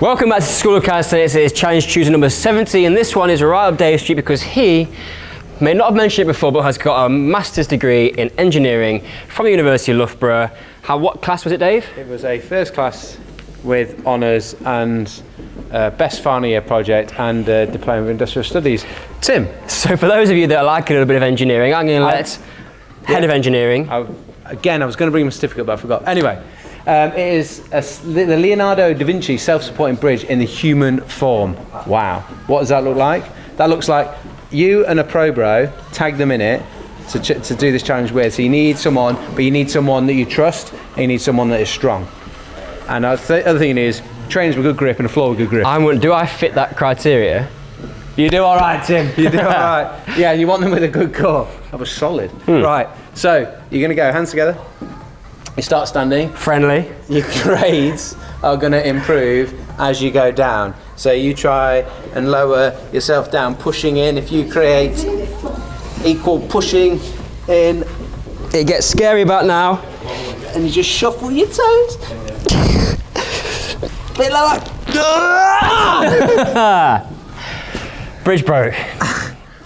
Welcome back to School of Calisthenics. It is Challenge Tuesday number 70, and this one is right up Dave Street because he may not have mentioned it before, but has got a master's degree in engineering from the University of Loughborough. How, what class was it, Dave? It was a first class with honours and uh, best final year project and uh, diploma of industrial studies. Tim, So, for those of you that are like a little bit of engineering, I'm going to I- let head of engineering. I, again, I was going to bring my certificate, but I forgot. Anyway, um, it is a the Leonardo da Vinci self-supporting bridge in the human form. Wow, what does that look like? That looks like you and a pro bro tag them in it to, ch- to do this challenge with. So you need someone, but you need someone that you trust, and you need someone that is strong. And the th- other thing is trains with good grip and a floor with good grip. I'm, wondering, do I fit that criteria? You do all right, Tim. You do all right. Yeah, and you want them with a good core. That was solid. Right. So you're going to go hands together. You start standing. Friendly. Your grades are going to improve as you go down. So you try and lower yourself down, pushing in. If you create equal pushing in, It gets scary about now. and you just shuffle your toes. Bit lower. Bridge broke.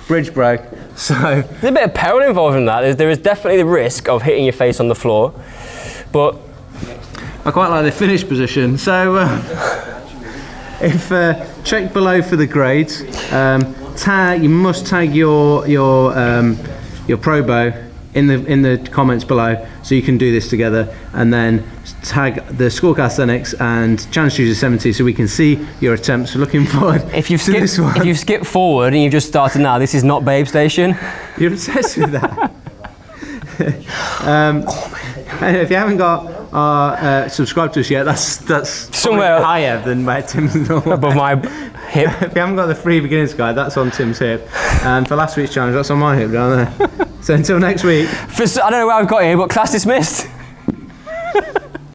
Bridge broke. So There's a bit of peril involved in that. There is definitely the risk of hitting your face on the floor, but I quite like the finish position. So, uh, if uh, check below for the grades, um, tag you must tag your your um, your pro bro in the in the comments below, so you can do this together, and then tag the school calisthenics and challenge Tuesday 70, so we can see your attempts. Looking forward if you've to skipped, this one. if you've skipped forward and you've just started now, this is not Babe Station. You're obsessed with that. um, and if you haven't got uh, uh, subscribed to us yet, that's that's Somewhere- higher than where Tim's normal. above my hip. if you haven't got the free beginners guide, that's on Tim's hip, and for last week's challenge, that's on my hip down there. so until next week. For, I don't know where I've got here, but class dismissed.